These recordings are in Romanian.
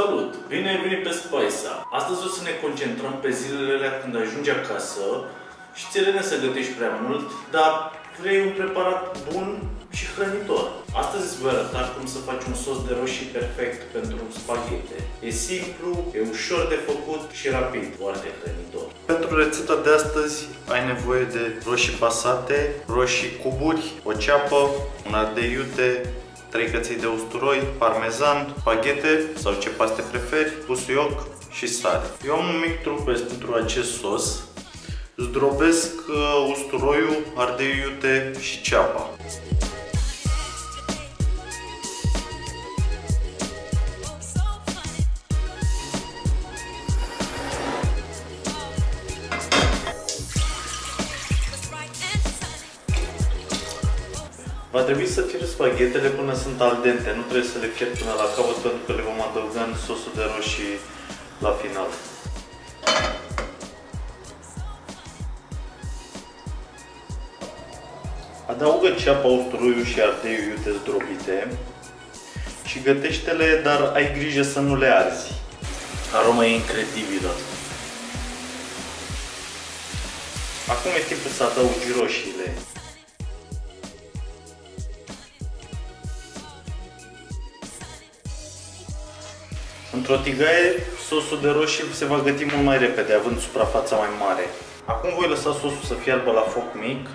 Salut! Bine ai venit pe Spice Astăzi o să ne concentrăm pe zilele când ajungi acasă și ți le să gătești prea mult, dar vrei un preparat bun și hrănitor. Astăzi îți voi arăta cum să faci un sos de roșii perfect pentru spaghete. E simplu, e ușor de făcut și rapid, foarte hrănitor. Pentru rețeta de astăzi ai nevoie de roșii pasate, roșii cuburi, o ceapă, un ardei iute, 3 căței de usturoi, parmezan, paghete sau ce paste preferi, busuioc și sare. Eu am un mic truc pentru acest sos. Zdrobesc uh, usturoiul, ardei iute și ceapa. Va trebui să fierbi spaghetele până sunt al dente, nu trebuie să le fierbi până la capăt pentru că le vom adăuga în sosul de roșii la final. Adaugă ceapa, usturoiul și ardeiul iute zdrobite și gătește-le, dar ai grijă să nu le arzi. Aroma e incredibilă. Acum e timpul să adaugi roșiile. Într-o tigaie, sosul de roșii se va găti mult mai repede, având suprafața mai mare. Acum voi lăsa sosul să fiarbă la foc mic,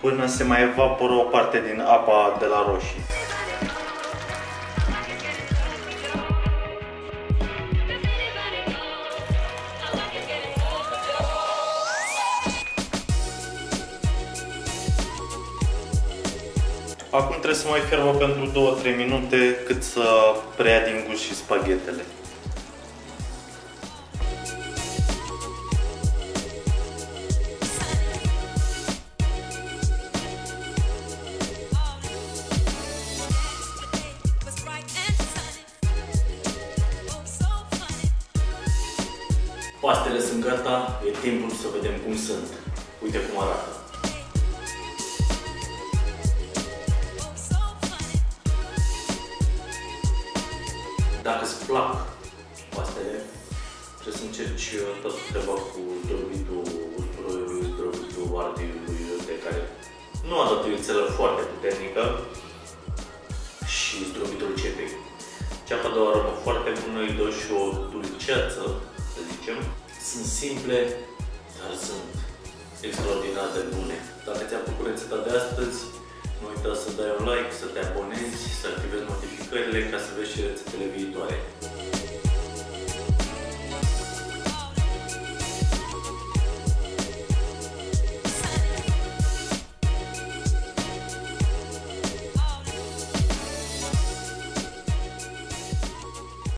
până se mai evaporă o parte din apa de la roșii. Acum trebuie să mai fiarbă pentru 2-3 minute cât să preia din gust și spaghetele. Pastele sunt gata, e timpul să vedem cum sunt. Uite cum arată. Dacă îți plac pastele, trebuie să încerci tot treaba cu zdrobitul usturoiului, zdrobitul ardeiului, de care nu a dat o iuțelă foarte puternică și zdrobitul cepei. Ceapa de o aromă foarte bună, îi dă și o dulceață, să zicem. Sunt simple, dar sunt extraordinar de bune. Dacă ți-a plăcut rețeta de astăzi, nu uita să dai un like, să te abonezi, să activezi notificările ca să vezi și rețetele viitoare.